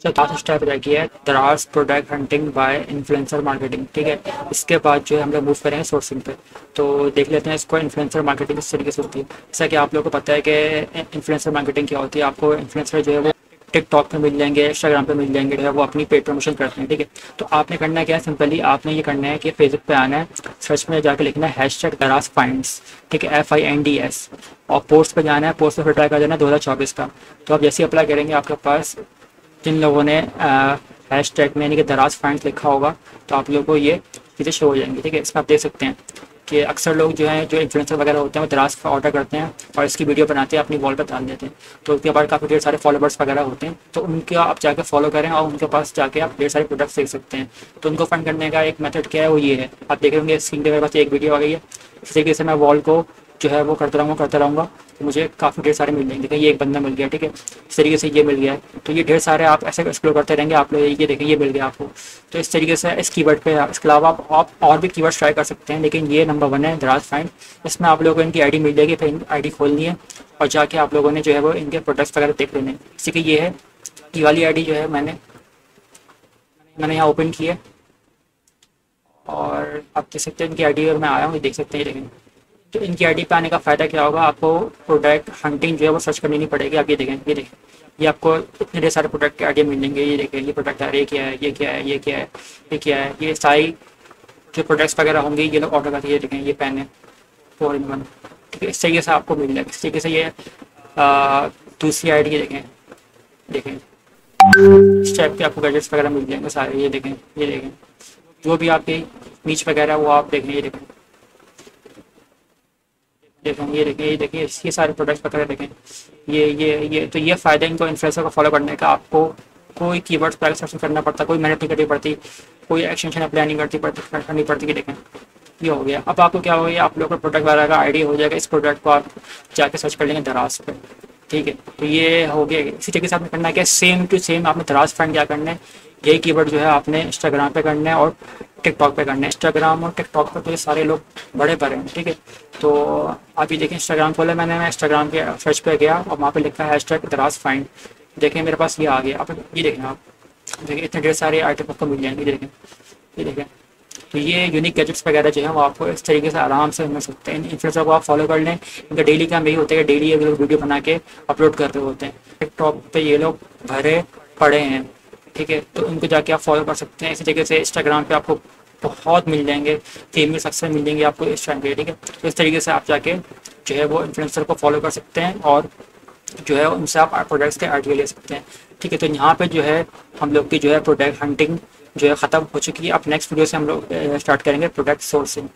तो last step रह गया है Daraz product hunting by influencer marketing ठीक है? इसके बाद जो है, हम लोग मूव करेंगे सोर्सिंग पे। तो देख लेते हैं इसको इन्फ्लुएंसर मार्केटिंग किस तरीके से होती है। जैसा कि आप लोगों को पता है कि इन्फ्लुएंसर मार्केटिंग क्या होती है, आपको इन्फ्लुएंसर जो है, वो टिकटॉक पे मिल जाएँगे इंस्टाग्राम पे मिल जाएँगे, जो है, वो अपनी पेड प्रमोशन करते हैं, ठीक है? तो आपने करना क्या है सिंपली आपने ये करना है कि फेसबुक पे आना है सर्च में जाकर लिखना है हैश टैग दराज फाइंड्स ठीक है? F I N D S और पोस्ट पे जाना है पोस्ट पे फिर ट्राई कर देना दो हज़ार चौबीस का। तो आप जैसे अप्लाई करेंगे आपके पास जिन लोगों ने हैश टैग में, यानी कि दराज फाइंड्स लिखा होगा तो आप लोगों को ये चीज़ें शो हो जाएँगी, ठीक है? इसमें आप देख सकते हैं कि अक्सर लोग जो हैं, जो इन्फ्लुएंसर वगैरह होते हैं, वो दराज का ऑर्डर करते हैं और इसकी वीडियो बनाते हैं, अपनी वॉल पर डाल देते हैं। तो उसके बाद काफ़ी ढेर सारे फॉलोवर्स वगैरह होते हैं तो उनके आप जाके फॉलो करें और उनके पास जाके आप ढेर सारे प्रोडक्ट्स देख सकते हैं। तो उनको फंड करने का एक मेथड क्या है, वो ये है। आप देख होंगे स्क्रीन पर मेरे पास एक वीडियो आ गई है। इस तरीके से मैं वॉल को जो है वो करता रहूँगा करता रहूँगा तो मुझे काफ़ी ढेर सारे मिल जाएँगे। देखिए ये एक बंदा मिल गया ठीक है? इस तरीके से ये मिल गया है। तो ये ढेर सारे आप ऐसे एक्सप्लोर करते रहेंगे आप लोग ये देखें ये मिल गया आपको। तो इस तरीके से इस कीवर्ड पे इसके अलावा आप, और भी कीवर्ड ट्राई कर सकते हैं। लेकिन ये नंबर वन है दराज फाइंड इसमें आप लोगों को इनकी आईडी मिल जाएगी फिर आईडी खोलनी है और जाके आप लोगों ने जो है वो इनके प्रोडक्ट्स वगैरह देख लेने इसी की ये है ये वाली आईडी जो है मैंने मैंने यहाँ ओपन की है। और आप देख सकते हैं इनकी आई और मैं आया हूँ देख सकते हैं लेकिन तो इनकी आई पे आने का फ़ायदा क्या होगा? आपको प्रोडक्ट हंटिंग जो है वो सर्च करनी नहीं पड़ेगी। आप ये देखें ये देखें। ये आपको इतने ढेर सारे प्रोडक्ट के आइडिया मिलेंगे ये देखें, ये प्रोडक्ट है, ये क्या है, ये क्या है, ये क्या है, ये क्या है। ये सारी जो प्रोडक्ट्स वगैरह होंगे, ये लोग ऑर्डर करते हैं। ये देखें, ये पेन है। फोर इन वन ठीक है, इस तरीके से आपको मिल जाएगा। इस तरीके से ये दूसरी आई डी देखें। देखें। इस टाइप के आपको गैजेट्स वगैरह मिल जाएँगे सारे। ये देखें ये देखें। जो भी आपके नीच वगैरह वो आप देखें। ये देखें। देखें, ये देखें ये देखें, ये सारे प्रोडक्ट्स वगैरह देखें। ये ये ये तो ये फ़ायदा इनको इन्फ्लुएंसर को फॉलो करने का। आपको कोई कीवर्ड्स पहले सर्च करना पड़ता, कोई मेहनत नहीं करनी पड़ती, कोई एक्सटेंशन अप्लाई नहीं करती पड़ती करनी पड़ती कि देखें। ये हो गया। अब आपको क्या हो गया? आप लोग को प्रोडक्ट वगैरह का आइडिया हो जाएगा। इस प्रोडक्ट को आप जाके सर्च कर लेंगे दराज पर ठीक है? तो ये हो गया। इसी तरीके से आपने करना है क्या? सेम टू सेम आपने दराज फाइंड क्या करना है? यही कीवर्ड जो है आपने इंस्टाग्राम पे करना है और टिकटॉक पे करना है। इंस्टाग्राम और टिकटॉक पे तो सारे लोग बड़े बड़े हैं, ठीक है? तो आप ये देखें इंस्टाग्राम खोले मैंने, मैं इंस्टाग्राम के सर्च पे गया और वहाँ पे लिखा है हैश टैग दराज फाइंड देखें मेरे पास ये आ गया। आप ये देखें आप। देखिए इतने ढेर सारे आइटम आपको मिल जाएँगे देखें ये देखें तो ये यूनिक गैजेट्स वगैरह जो है, वो आपको इस तरीके से आराम से मिल सकते हैं। इन्फ्लुएंसर को आप फॉलो कर लें। इनका डेली काम यही होता है डेली ये लोग वीडियो बना के अपलोड कर रहे होते हैं। टिकटॉक पे ये लोग भरे पड़े हैं। ठीक है तो उनको जाके आप फॉलो कर सकते हैं। इसी तरीके से इंस्टाग्राम पे आपको बहुत मिल जाएँगे फीमेल सक्सेस मिल जाएँगे आपको इंस्टाग्राम पे, ठीक है? तो इस तरीके से आप जाके जो है वो इन्फ्लुएंसर को फॉलो कर सकते हैं और जो है उनसे आप प्रोडक्ट्स के आइडिया ले सकते हैं। ठीक है तो यहाँ पे जो है हम लोग की जो है प्रोडक्ट हंटिंग जो है ख़त्म हो चुकी है। अब नेक्स्ट वीडियो से हम लोग स्टार्ट करेंगे प्रोडक्ट सोर्सिंग